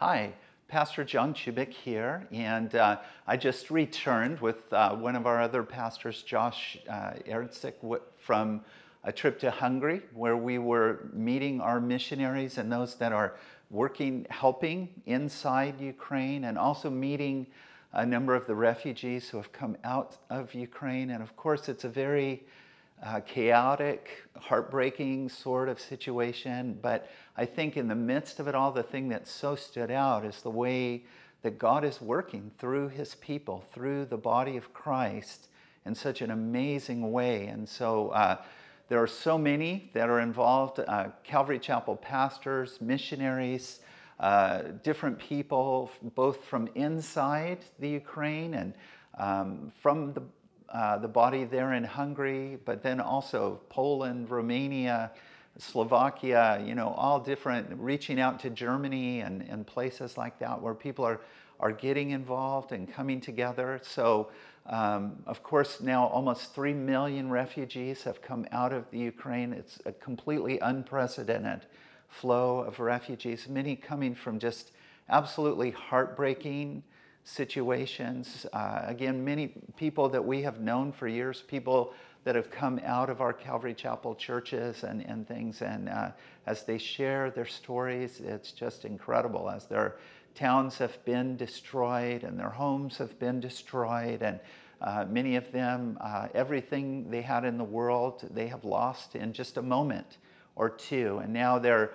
Hi, Pastor John Chubik here, and uh, I just returned with uh, one of our other pastors, Josh uh, from a trip to Hungary, where we were meeting our missionaries and those that are working, helping inside Ukraine, and also meeting a number of the refugees who have come out of Ukraine. And of course, it's a very uh, chaotic, heartbreaking sort of situation. But I think in the midst of it all, the thing that so stood out is the way that God is working through his people, through the body of Christ in such an amazing way. And so uh, there are so many that are involved uh, Calvary Chapel pastors, missionaries. Uh, different people, both from inside the Ukraine and um, from the uh, the body there in Hungary, but then also Poland, Romania, Slovakia, you know, all different, reaching out to Germany and, and places like that where people are, are getting involved and coming together. So, um, of course, now almost 3 million refugees have come out of the Ukraine. It's a completely unprecedented flow of refugees, many coming from just absolutely heartbreaking situations. Uh, again, many people that we have known for years, people that have come out of our Calvary Chapel churches and, and things, and uh, as they share their stories, it's just incredible as their towns have been destroyed and their homes have been destroyed, and uh, many of them, uh, everything they had in the world, they have lost in just a moment or two, and now they're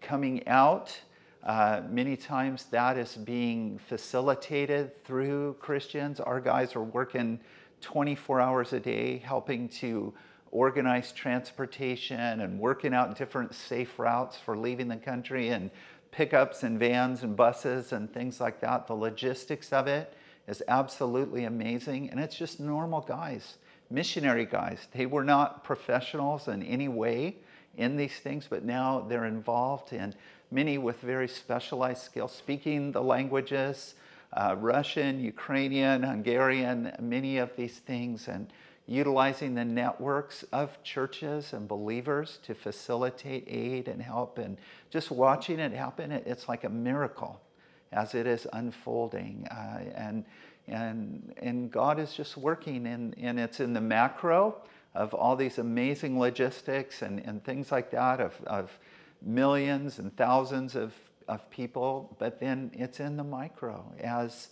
coming out uh, many times that is being facilitated through Christians. Our guys are working 24 hours a day helping to organize transportation and working out different safe routes for leaving the country and pickups and vans and buses and things like that. The logistics of it is absolutely amazing. And it's just normal guys, missionary guys. They were not professionals in any way in these things, but now they're involved in many with very specialized skills, speaking the languages, uh, Russian, Ukrainian, Hungarian, many of these things, and utilizing the networks of churches and believers to facilitate aid and help. And just watching it happen, it's like a miracle as it is unfolding. Uh, and, and, and God is just working, in, and it's in the macro of all these amazing logistics and, and things like that, of, of millions and thousands of, of people, but then it's in the micro as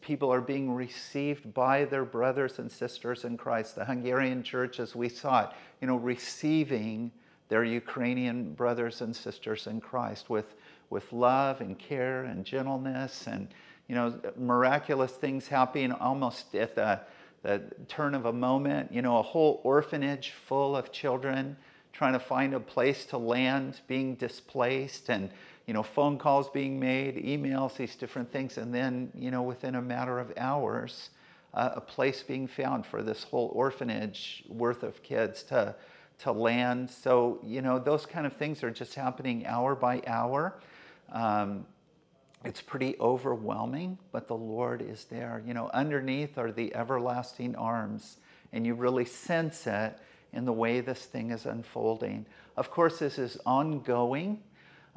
people are being received by their brothers and sisters in Christ. The Hungarian church, as we saw it, you know, receiving their Ukrainian brothers and sisters in Christ with, with love and care and gentleness and, you know, miraculous things happening almost at the, the turn of a moment. You know, a whole orphanage full of children trying to find a place to land, being displaced, and you know, phone calls being made, emails, these different things, and then you know, within a matter of hours, uh, a place being found for this whole orphanage worth of kids to to land. So you know, those kind of things are just happening hour by hour. Um, it's pretty overwhelming, but the Lord is there. You know, underneath are the everlasting arms, and you really sense it in the way this thing is unfolding. Of course, this is ongoing.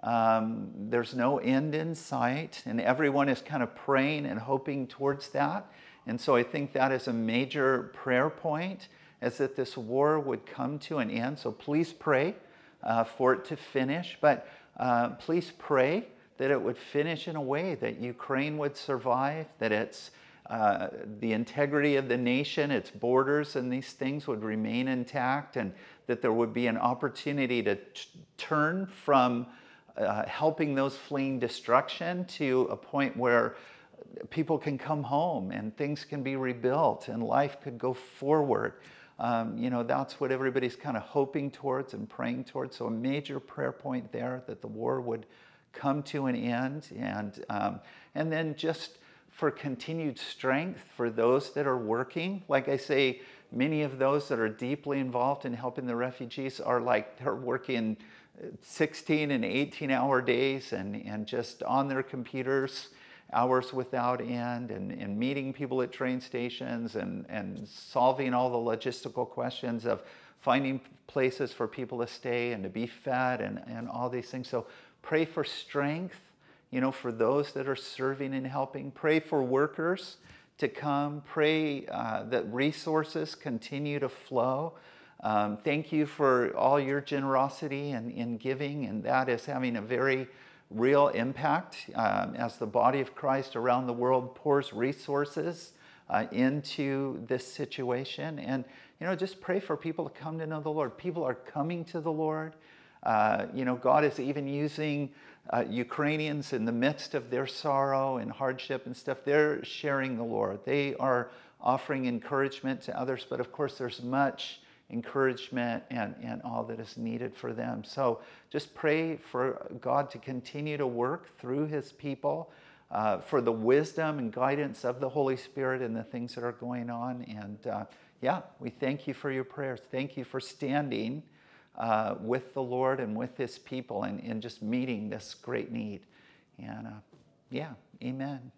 Um, there's no end in sight, and everyone is kind of praying and hoping towards that. And so I think that is a major prayer point, is that this war would come to an end. So please pray uh, for it to finish, but uh, please pray that it would finish in a way that Ukraine would survive, that its uh, the integrity of the nation, its borders, and these things would remain intact, and that there would be an opportunity to turn from uh, helping those fleeing destruction to a point where people can come home and things can be rebuilt and life could go forward. Um, you know, that's what everybody's kind of hoping towards and praying towards. So, a major prayer point there that the war would come to an end, and um, and then just for continued strength for those that are working. Like I say, many of those that are deeply involved in helping the refugees are like they're working 16 and 18 hour days and, and just on their computers hours without end and, and meeting people at train stations and, and solving all the logistical questions of finding places for people to stay and to be fed and, and all these things. So pray for strength you know, for those that are serving and helping. Pray for workers to come. Pray uh, that resources continue to flow. Um, thank you for all your generosity and in giving, and that is having a very real impact um, as the body of Christ around the world pours resources uh, into this situation. And, you know, just pray for people to come to know the Lord. People are coming to the Lord. Uh, you know, God is even using uh, Ukrainians in the midst of their sorrow and hardship and stuff. They're sharing the Lord. They are offering encouragement to others, but of course, there's much encouragement and, and all that is needed for them. So just pray for God to continue to work through his people, uh, for the wisdom and guidance of the Holy Spirit and the things that are going on. And uh, yeah, we thank you for your prayers. Thank you for standing uh, with the Lord and with his people and, and just meeting this great need. And uh, yeah, amen.